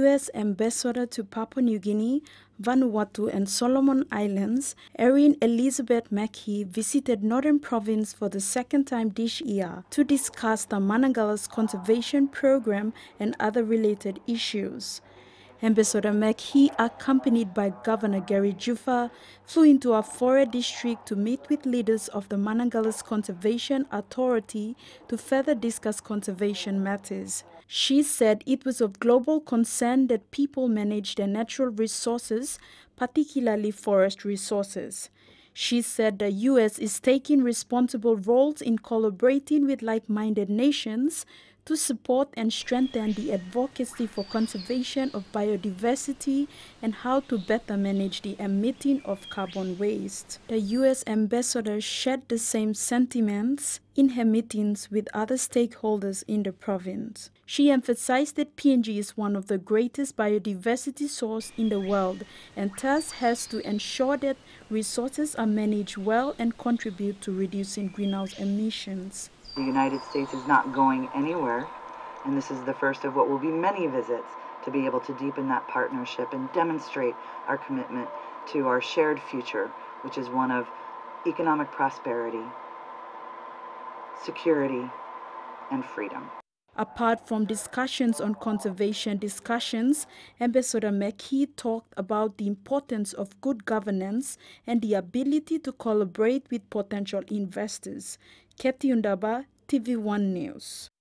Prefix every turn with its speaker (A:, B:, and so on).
A: U.S. Ambassador to Papua New Guinea, Vanuatu, and Solomon Islands, Erin Elizabeth McKee visited Northern Province for the second time this year to discuss the Managalas conservation program and other related issues. Ambassador McKee, accompanied by Governor Gary Juffa, flew into Afore district to meet with leaders of the Managalas Conservation Authority to further discuss conservation matters. She said it was of global concern that people manage their natural resources, particularly forest resources. She said the U.S. is taking responsible roles in collaborating with like-minded nations to support and strengthen the advocacy for conservation of biodiversity and how to better manage the emitting of carbon waste. The U.S. ambassador shared the same sentiments in her meetings with other stakeholders in the province. She emphasized that PNG is one of the greatest biodiversity sources in the world and thus has to ensure that resources are managed well and contribute to reducing greenhouse emissions.
B: The United States is not going anywhere, and this is the first of what will be many visits to be able to deepen that partnership and demonstrate our commitment to our shared future, which is one of economic prosperity, security, and freedom.
A: Apart from discussions on conservation discussions, Ambassador McKee talked about the importance of good governance and the ability to collaborate with potential investors. Kathy Undaba, TVWAN News.